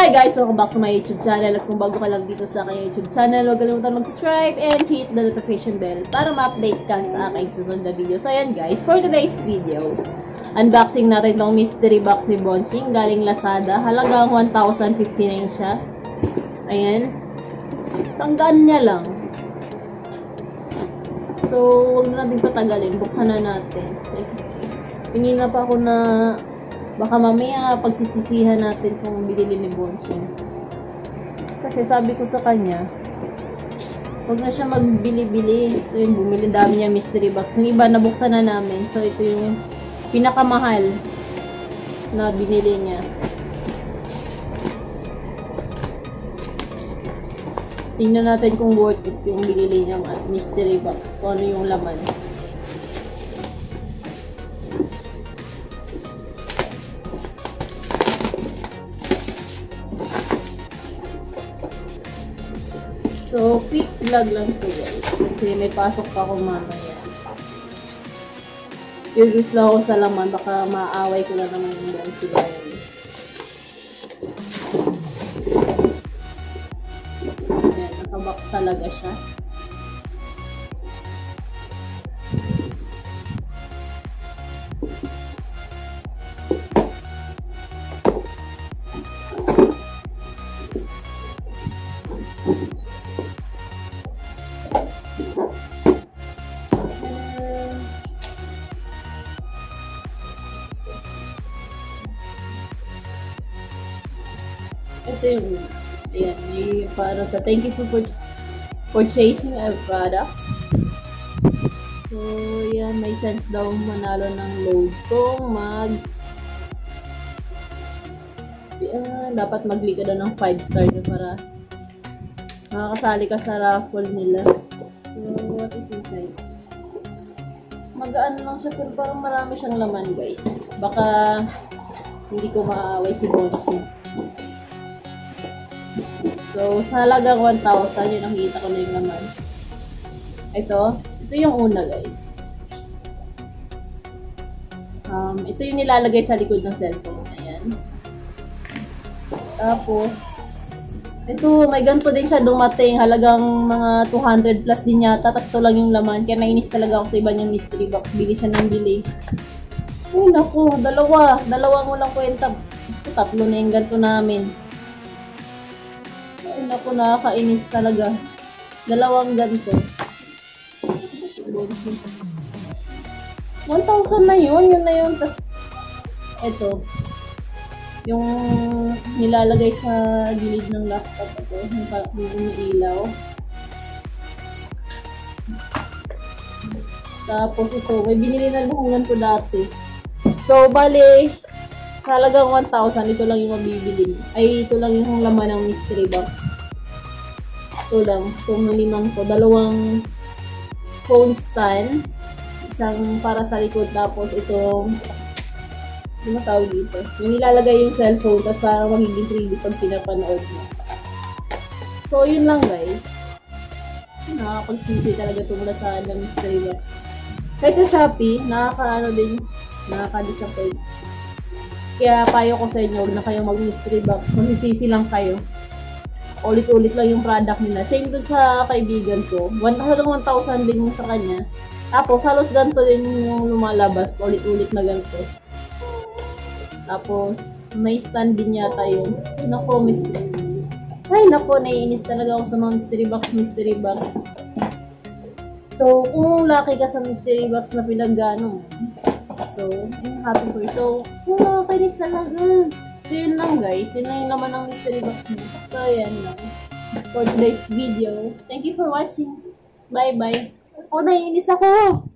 Hi guys! Welcome back to my YouTube channel. At kung bago ka lang dito sa aking YouTube channel, huwag kalimutan mag-subscribe and hit the notification bell para ma-update ka sa aking susunod na video. So ayan guys, for today's video, unboxing natin tong mystery box ni Bonching galing Lazada. Halagang 1,059 siya. Ayan. Sanggaan niya lang. So, huwag na natin patagalin. Buksan na natin. So, tingin na pa ako na baka mamaya pagsisisihan natin kung binili ni Bonching. Kasi sabi ko sa kanya, huwag na siya magbili-bili. So yun, bumili dami niya mystery box. Yung iba, nabuksan na namin. So ito yung pinakamahal na binili niya. Tingnan natin kung worth it yung binili niyang at mystery box. Kung ano yung laman. So, quick vlog lang to guys. Kasi may pasok pa ako mamaya. Curious lang ako sa laman. Baka maaway ko na naman yung buong sigayan. Ayan, nakabox talaga siya. Ito yung may para sa thank you for pur- purchasing our products. So, yan, may chance daw manalo ng load kung mag Yan, dapat magli ka daw ng 5 star para makakasali ka sa raffle nila. So, what is inside? Magaan lang siya pero parang marami siyang laman guys. Baka hindi ko maaway si Bonsi. So, sa halagang 1,000, yun nakikita ko na yung laman. Ito, ito yung una guys. Um, ito yung nilalagay sa likod ng cellphone. Ayan. Tapos, ito, may ganito din siya dumating. Halagang mga 200 plus din yata. Tapos ito lang yung laman. Kaya nainis talaga ako sa iba niyang mystery box. Bili siya ng bili. Ay, naku, dalawa. Dalawa mo lang kwenta. Ito, tatlo na yung ganito namin. Ay, naku, nakakainis talaga. Dalawang ganito. 1,000 na yun. Yun na yun. Tapos, ito. Yung nilalagay sa gilid ng laptop ito. Yung, pa- yung umiilaw. Tapos ito, may binili na akong ganito dati. So, bali, sa halagang 1,000, ito lang yung mabibili. Ay, ito lang yung laman ng mystery box. Ito lang. Itong limang to. Dalawang phone stand. Isang para sa likod. Tapos itong ano tawag dito? Yung nilalagay yung cellphone tapos parang magiging 3D pag pinapanood mo. So, yun lang guys. Nakakapagsisi talaga ito mula sa ng mystery box. Kahit sa Shopee, nakaka-ano din, nakaka-disappoint. Kaya payo ko sa inyo, huwag na kayong mag-mystery box. Masisisi lang kayo. Ulit-ulit lang yung product nila. Same dun sa kaibigan ko. 1,000 din yung sa kanya. Tapos, halos ganito din yung lumalabas. Ulit-ulit na ganito. Tapos, may stand din yata yung, nako, mystery. Ay, nako, naiinis talaga ako sa mga mystery box, mystery box. So, kung lucky ka sa mystery box na pinagano so, happy for you. So, kung nakakainis talaga. So, yun lang guys. Yun lang yung naman ng mystery box mo. So, yan lang. For today's video. Thank you for watching. Bye-bye. Oh, naiinis ako.